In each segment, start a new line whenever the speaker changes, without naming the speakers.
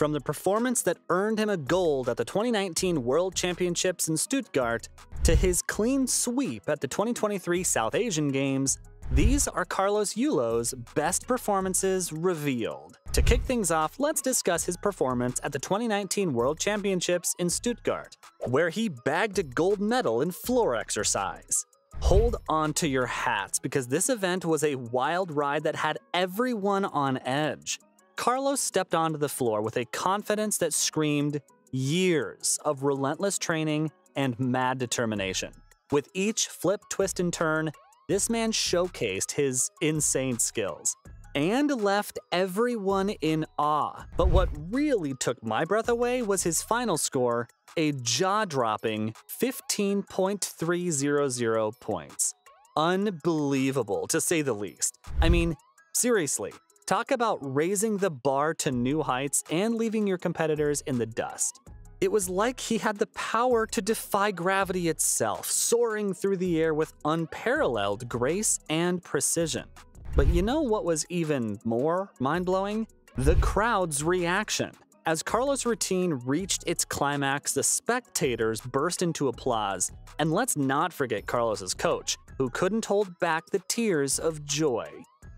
From the performance that earned him a gold at the 2019 World Championships in Stuttgart to his clean sweep at the 2023 South Asian Games, these are Carlos Yulo's best performances revealed. To kick things off, let's discuss his performance at the 2019 World Championships in Stuttgart, where he bagged a gold medal in floor exercise. Hold on to your hats because this event was a wild ride that had everyone on edge. Carlos stepped onto the floor with a confidence that screamed years of relentless training and mad determination. With each flip, twist, and turn, this man showcased his insane skills and left everyone in awe. But what really took my breath away was his final score, a jaw-dropping 15.300 points. Unbelievable, to say the least. I mean, seriously, talk about raising the bar to new heights and leaving your competitors in the dust. It was like he had the power to defy gravity itself, soaring through the air with unparalleled grace and precision. But you know what was even more mind blowing? The crowd's reaction. As Carlos' routine reached its climax, the spectators burst into applause. And let's not forget Carlos' coach, who couldn't hold back the tears of joy.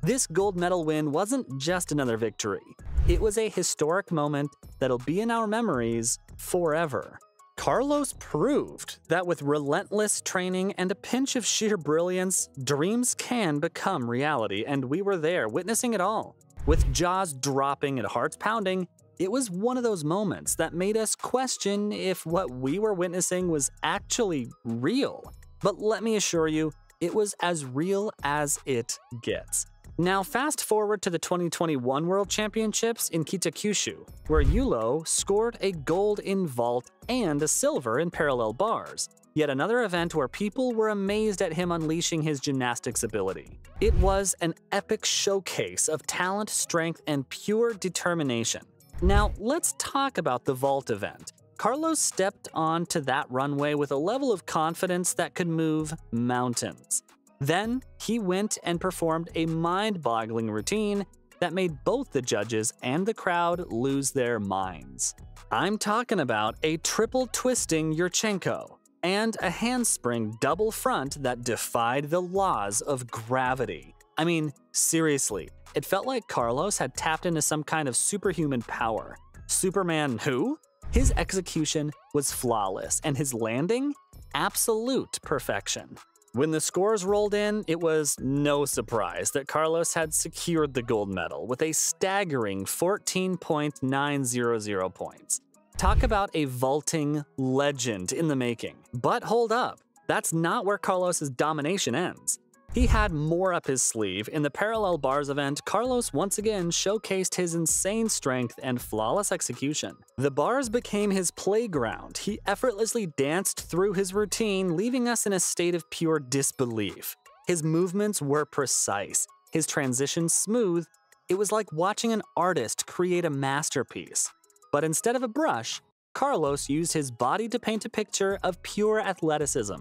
This gold medal win wasn't just another victory, it was a historic moment that'll be in our memories forever. Carlos proved that with relentless training and a pinch of sheer brilliance, dreams can become reality, and we were there witnessing it all. With jaws dropping and hearts pounding, it was one of those moments that made us question if what we were witnessing was actually real. But let me assure you, it was as real as it gets. Now, fast forward to the 2021 World Championships in Kitakyushu, where Yulo scored a gold in vault and a silver in parallel bars. Yet another event where people were amazed at him unleashing his gymnastics ability. It was an epic showcase of talent, strength, and pure determination. Now, let's talk about the vault event. Carlos stepped onto that runway with a level of confidence that could move mountains. Then, he went and performed a mind boggling routine that made both the judges and the crowd lose their minds. I'm talking about a triple twisting Yurchenko and a handspring double front that defied the laws of gravity. I mean, seriously, it felt like Carlos had tapped into some kind of superhuman power. Superman who? His execution was flawless, and his landing? Absolute perfection. When the scores rolled in, it was no surprise that Carlos had secured the gold medal with a staggering 14.900 points. Talk about a vaulting legend in the making. But hold up, that's not where Carlos's domination ends. He had more up his sleeve. In the Parallel Bars event, Carlos once again showcased his insane strength and flawless execution. The bars became his playground. He effortlessly danced through his routine, leaving us in a state of pure disbelief. His movements were precise, his transitions smooth. It was like watching an artist create a masterpiece. But instead of a brush, Carlos used his body to paint a picture of pure athleticism.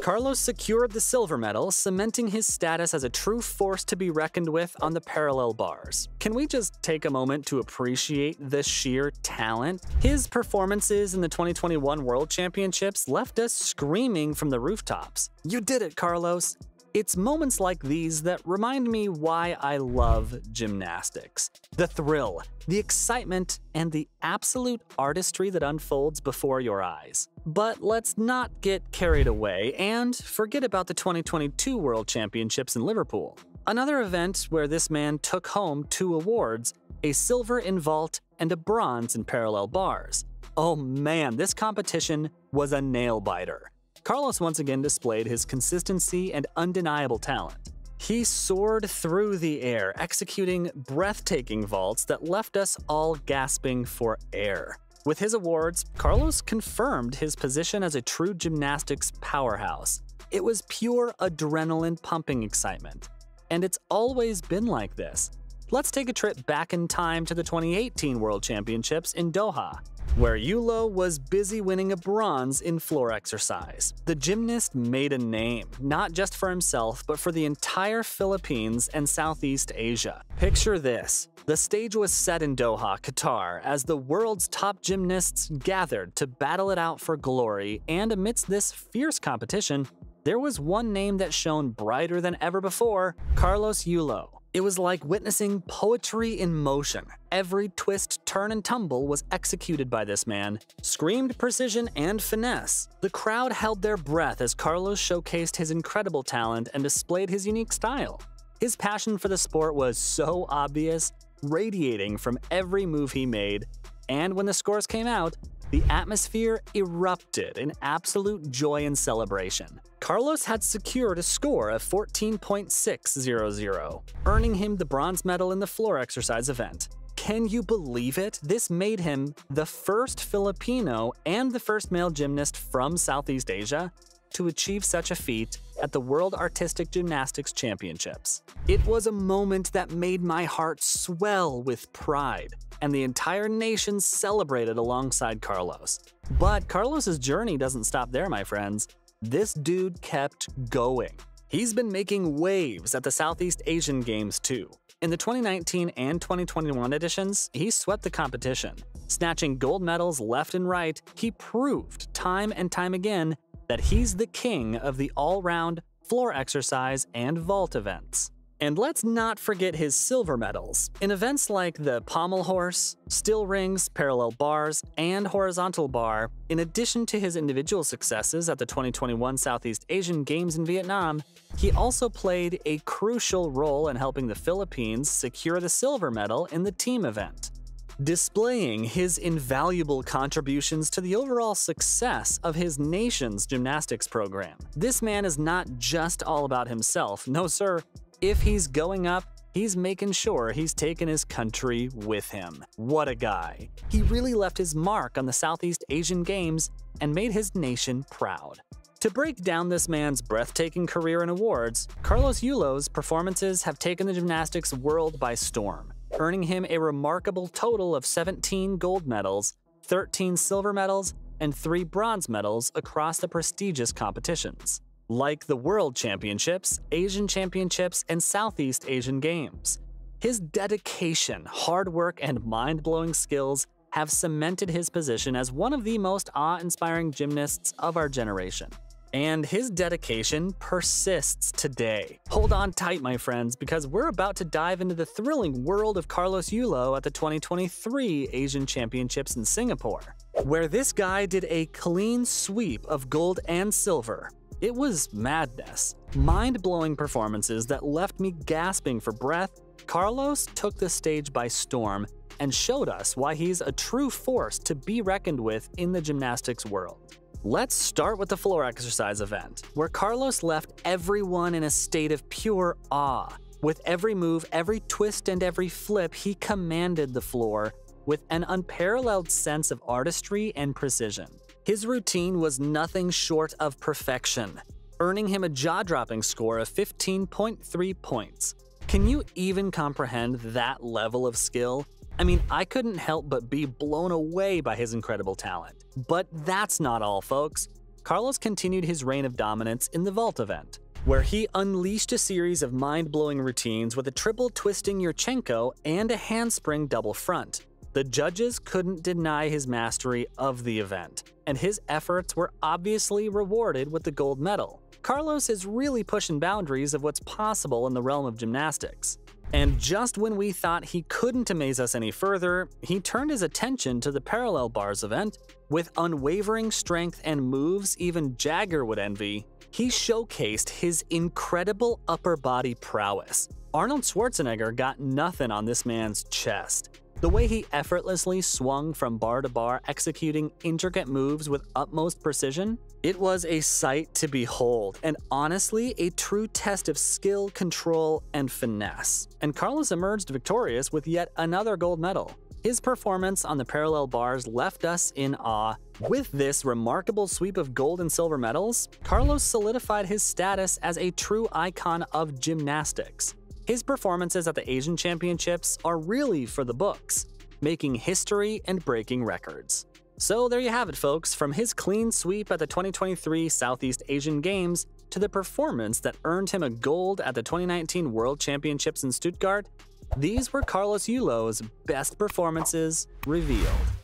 Carlos secured the silver medal, cementing his status as a true force to be reckoned with on the parallel bars. Can we just take a moment to appreciate the sheer talent? His performances in the 2021 World Championships left us screaming from the rooftops. You did it, Carlos! It's moments like these that remind me why I love gymnastics. The thrill, the excitement, and the absolute artistry that unfolds before your eyes. But let's not get carried away and forget about the 2022 World Championships in Liverpool. Another event where this man took home two awards a silver in vault and a bronze in parallel bars. Oh man, this competition was a nail biter. Carlos once again displayed his consistency and undeniable talent. He soared through the air, executing breathtaking vaults that left us all gasping for air. With his awards, Carlos confirmed his position as a true gymnastics powerhouse. It was pure adrenaline pumping excitement. And it's always been like this. Let's take a trip back in time to the 2018 World Championships in Doha, where Yulo was busy winning a bronze in floor exercise. The gymnast made a name, not just for himself, but for the entire Philippines and Southeast Asia. Picture this. The stage was set in Doha, Qatar, as the world's top gymnasts gathered to battle it out for glory, and amidst this fierce competition, there was one name that shone brighter than ever before Carlos Yulo. It was like witnessing poetry in motion. Every twist, turn, and tumble was executed by this man. Screamed precision and finesse. The crowd held their breath as Carlos showcased his incredible talent and displayed his unique style. His passion for the sport was so obvious, radiating from every move he made, and when the scores came out, the atmosphere erupted in absolute joy and celebration. Carlos had secured a score of 14.600, earning him the bronze medal in the floor exercise event. Can you believe it? This made him the first Filipino and the first male gymnast from Southeast Asia to achieve such a feat at the World Artistic Gymnastics Championships. It was a moment that made my heart swell with pride and the entire nation celebrated alongside Carlos. But Carlos's journey doesn't stop there, my friends. This dude kept going. He's been making waves at the Southeast Asian Games too. In the 2019 and 2021 editions, he swept the competition. Snatching gold medals left and right, he proved time and time again that he's the king of the all round floor exercise and vault events. And let's not forget his silver medals in events like the pommel horse, still rings, parallel bars, and horizontal bar. In addition to his individual successes at the 2021 Southeast Asian Games in Vietnam, he also played a crucial role in helping the Philippines secure the silver medal in the team event. Displaying his invaluable contributions to the overall success of his nation's gymnastics program. This man is not just all about himself, no sir, if he's going up, he's making sure he's taking his country with him. What a guy. He really left his mark on the Southeast Asian Games and made his nation proud. To break down this man's breathtaking career and awards, Carlos Yulo's performances have taken the gymnastics world by storm, earning him a remarkable total of 17 gold medals, 13 silver medals, and 3 bronze medals across the prestigious competitions like the World Championships, Asian Championships, and Southeast Asian Games. His dedication, hard work, and mind blowing skills have cemented his position as one of the most awe inspiring gymnasts of our generation. And his dedication persists today. Hold on tight, my friends, because we're about to dive into the thrilling world of Carlos Yulo at the 2023 Asian Championships in Singapore, where this guy did a clean sweep of gold and silver, it was madness. Mind blowing performances that left me gasping for breath. Carlos took the stage by storm and showed us why he's a true force to be reckoned with in the gymnastics world. Let's start with the floor exercise event, where Carlos left everyone in a state of pure awe. With every move, every twist, and every flip, he commanded the floor with an unparalleled sense of artistry and precision. His routine was nothing short of perfection, earning him a jaw dropping score of 15.3 points. Can you even comprehend that level of skill? I mean, I couldn't help but be blown away by his incredible talent. But that's not all, folks. Carlos continued his reign of dominance in the vault event, where he unleashed a series of mind blowing routines with a triple twisting Yurchenko and a handspring double front. The judges couldn't deny his mastery of the event, and his efforts were obviously rewarded with the gold medal. Carlos is really pushing boundaries of what's possible in the realm of gymnastics. And just when we thought he couldn't amaze us any further, he turned his attention to the parallel bars event. With unwavering strength and moves even Jagger would envy, he showcased his incredible upper body prowess. Arnold Schwarzenegger got nothing on this man's chest. The way he effortlessly swung from bar to bar, executing intricate moves with utmost precision, it was a sight to behold, and honestly, a true test of skill, control, and finesse. And Carlos emerged victorious with yet another gold medal. His performance on the parallel bars left us in awe. With this remarkable sweep of gold and silver medals, Carlos solidified his status as a true icon of gymnastics. His performances at the Asian Championships are really for the books, making history and breaking records. So there you have it, folks, from his clean sweep at the 2023 Southeast Asian Games to the performance that earned him a gold at the 2019 World Championships in Stuttgart, these were Carlos Yulo's best performances revealed.